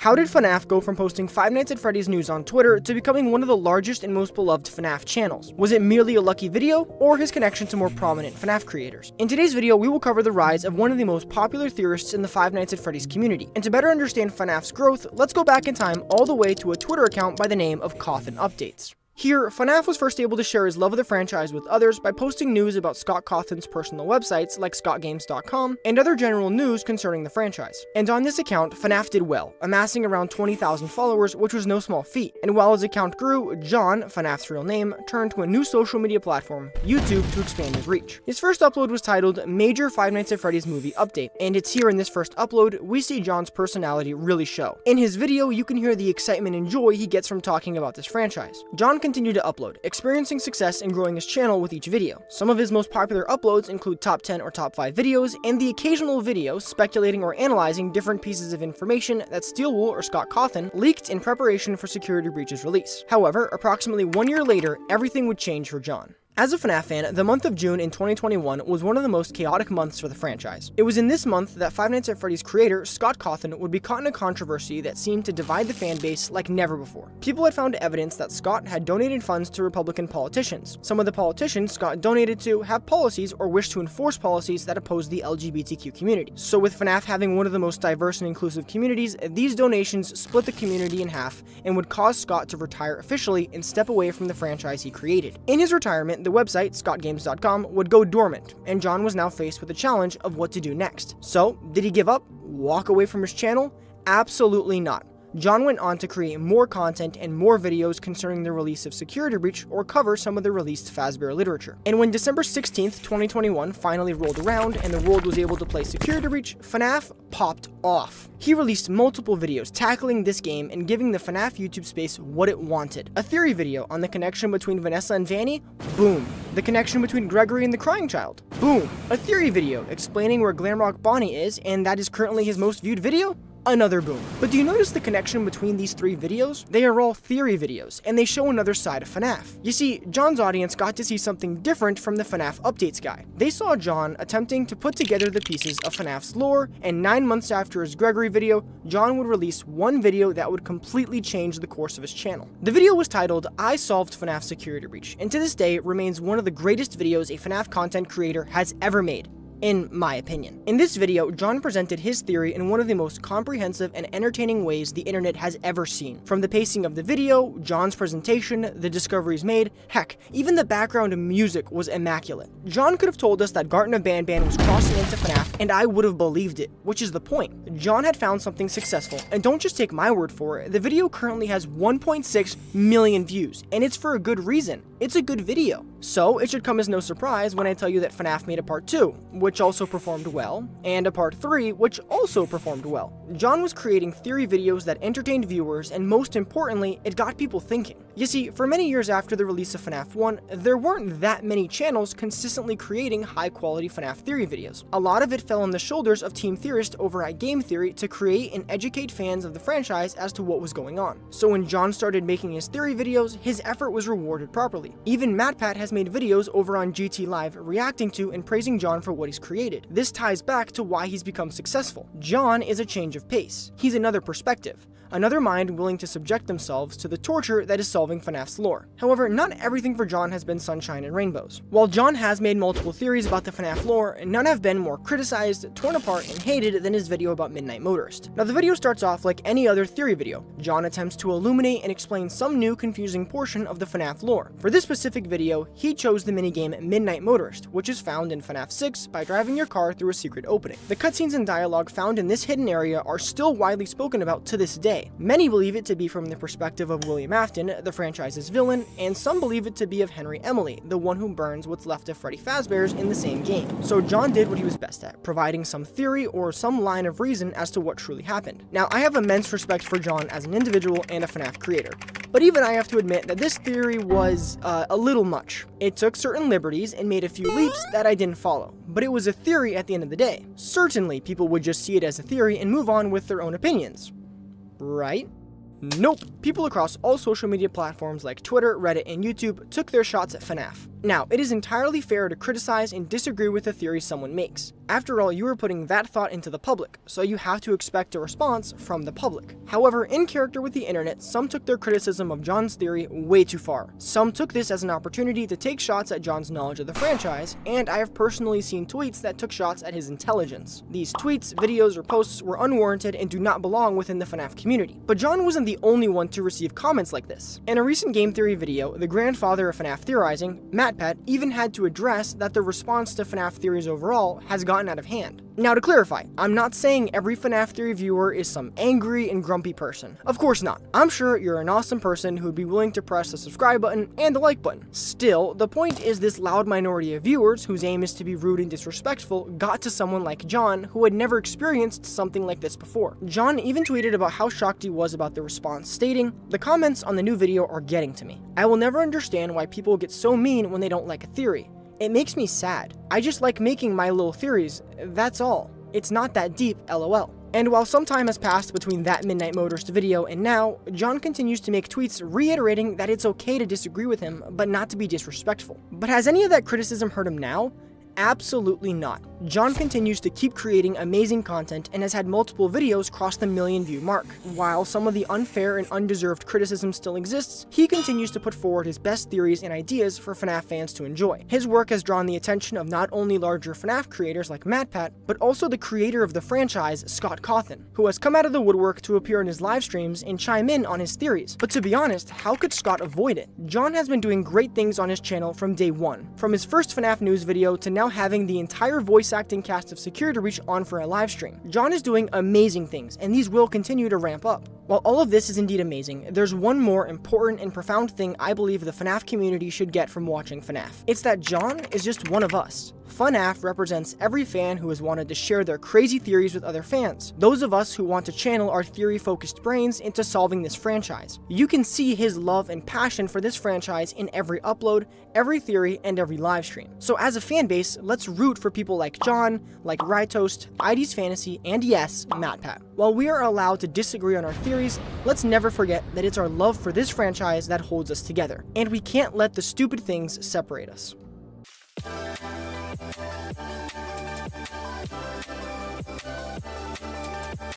How did Fuhnaff go from posting Five Nights at Freddy's news on Twitter to becoming one of the largest and most beloved FNAF channels? Was it merely a lucky video, or his connection to more prominent FNAF creators? In today's video, we will cover the rise of one of the most popular theorists in the Five Nights at Freddy's community. And to better understand Fuhnaff's growth, let's go back in time all the way to a Twitter account by the name of Coffin Updates. Here, Fuhnaff was first able to share his love of the franchise with others by posting news about Scott Cawthon's personal websites like scottgames.com and other general news concerning the franchise. And on this account, Fuhnaff did well, amassing around 20,000 followers, which was no small feat. And while his account grew, John, Fuhnaff's real name, turned to a new social media platform, YouTube, to expand his reach. His first upload was titled Major Five Nights at Freddy's Movie Update, and it's here in this first upload we see John's personality really show. In his video, you can hear the excitement and joy he gets from talking about this franchise. John continued to upload, experiencing success and growing his channel with each video. Some of his most popular uploads include top 10 or top 5 videos, and the occasional video speculating or analyzing different pieces of information that Steel Wool or Scott Cawthon leaked in preparation for Security Breach's release. However, approximately one year later, everything would change for John. As a FNAF fan, the month of June in 2021 was one of the most chaotic months for the franchise. It was in this month that Five Nights at Freddy's creator, Scott Cawthon, would be caught in a controversy that seemed to divide the fan base like never before. People had found evidence that Scott had donated funds to Republican politicians. Some of the politicians Scott donated to have policies or wish to enforce policies that oppose the LGBTQ community. So with FNAF having one of the most diverse and inclusive communities, these donations split the community in half and would cause Scott to retire officially and step away from the franchise he created. In his retirement, the website, scottgames.com, would go dormant, and John was now faced with the challenge of what to do next. So, did he give up? Walk away from his channel? Absolutely not. John went on to create more content and more videos concerning the release of Security Breach or cover some of the released Fazbear literature. And when December 16th, 2021 finally rolled around and the world was able to play Security Breach, Fuhnaff popped off. He released multiple videos tackling this game and giving the FNAF YouTube space what it wanted. A theory video on the connection between Vanessa and Vanny? Boom. The connection between Gregory and the Crying Child? Boom. A theory video explaining where Glamrock Bonnie is and that is currently his most viewed video? Another boom. But do you notice the connection between these three videos? They are all theory videos, and they show another side of Fuhnaff. You see, John's audience got to see something different from the FNAF updates guy. They saw John attempting to put together the pieces of FNAF's lore, and nine months after his Gregory video, John would release one video that would completely change the course of his channel. The video was titled, I Solved FNAF Security Breach, and to this day it remains one of the greatest videos a FNAF content creator has ever made in my opinion. In this video, John presented his theory in one of the most comprehensive and entertaining ways the internet has ever seen. From the pacing of the video, John's presentation, the discoveries made, heck, even the background music was immaculate. John could have told us that Garten Banban was crossing into FNAF, and I would have believed it, which is the point. John had found something successful, and don't just take my word for it, the video currently has 1.6 million views, and it's for a good reason. It's a good video. So, it should come as no surprise when I tell you that Fuhnaff made a part 2, which also performed well, and a part 3, which also performed well. John was creating theory videos that entertained viewers, and most importantly, it got people thinking. You see, for many years after the release of FNAF 1, there weren't that many channels consistently creating high-quality FNAF theory videos. A lot of it fell on the shoulders of Team Theorist over at Game Theory to create and educate fans of the franchise as to what was going on. So when John started making his theory videos, his effort was rewarded properly. Even MatPat has made videos over on GT Live reacting to and praising John for what he's created. This ties back to why he's become successful. John is a change of pace. He's another perspective another mind willing to subject themselves to the torture that is solving FNAF's lore. However, not everything for John has been sunshine and rainbows. While John has made multiple theories about the FNAF lore, none have been more criticized, torn apart, and hated than his video about Midnight Motorist. Now the video starts off like any other theory video. John attempts to illuminate and explain some new confusing portion of the FNAF lore. For this specific video, he chose the minigame Midnight Motorist, which is found in FNAF 6 by driving your car through a secret opening. The cutscenes and dialogue found in this hidden area are still widely spoken about to this day, way. Many believe it to be from the perspective of William Afton, the franchise's villain, and some believe it to be of Henry Emily, the one who burns what's left of Freddy Fazbear's in the same game. So John did what he was best at, providing some theory or some line of reason as to what truly happened. Now, I have immense respect for John as an individual and a FNAF creator, but even I have to admit that this theory was uh, a little much. It took certain liberties and made a few leaps that I didn't follow, but it was a theory at the end of the day. Certainly, people would just see it as a theory and move on with their own opinions right? Nope. People across all social media platforms like Twitter, Reddit, and YouTube took their shots at Fuhnaff. Now, it is entirely fair to criticize and disagree with the theory someone makes. After all, you are putting that thought into the public, so you have to expect a response from the public. However, in character with the internet, some took their criticism of John's theory way too far. Some took this as an opportunity to take shots at John's knowledge of the franchise, and I have personally seen tweets that took shots at his intelligence. These tweets, videos, or posts were unwarranted and do not belong within the FNAF community. But John wasn't the only one to receive comments like this. In a recent game theory video, the grandfather of FNAF theorizing, MatPat, even had to address that the response to FNAF theories overall has gotten out of hand. Now to clarify, I'm not saying every FNAF theory viewer is some angry and grumpy person. Of course not. I'm sure you're an awesome person who'd be willing to press the subscribe button and the like button. Still, the point is this loud minority of viewers whose aim is to be rude and disrespectful got to someone like John who had never experienced something like this before. John even tweeted about how shocked he was about the response, stating, The comments on the new video are getting to me. I will never understand why people get so mean when they don't like a theory. It makes me sad. I just like making my little theories, that's all. It's not that deep, lol. And while some time has passed between that Midnight Motorist video and now, John continues to make tweets reiterating that it's okay to disagree with him, but not to be disrespectful. But has any of that criticism hurt him now? Absolutely not. John continues to keep creating amazing content and has had multiple videos cross the million view mark. While some of the unfair and undeserved criticism still exists, he continues to put forward his best theories and ideas for FNAF fans to enjoy. His work has drawn the attention of not only larger FNAF creators like MatPat, but also the creator of the franchise, Scott Cawthon, who has come out of the woodwork to appear in his live streams and chime in on his theories. But to be honest, how could Scott avoid it? John has been doing great things on his channel from day one, from his first FNAF news video to now having the entire voice acting cast of Security Breach on for a live stream. John is doing amazing things, and these will continue to ramp up. While all of this is indeed amazing, there's one more important and profound thing I believe the FNAF community should get from watching Fuhnaff. It's that John is just one of us. Fuhnaff represents every fan who has wanted to share their crazy theories with other fans, those of us who want to channel our theory-focused brains into solving this franchise. You can see his love and passion for this franchise in every upload, every theory, and every livestream. So as a fan base, let's root for people like John, like Rytoast, ID's Fantasy, and yes, MatPat. While we are allowed to disagree on our theories, let's never forget that it's our love for this franchise that holds us together, and we can't let the stupid things separate us.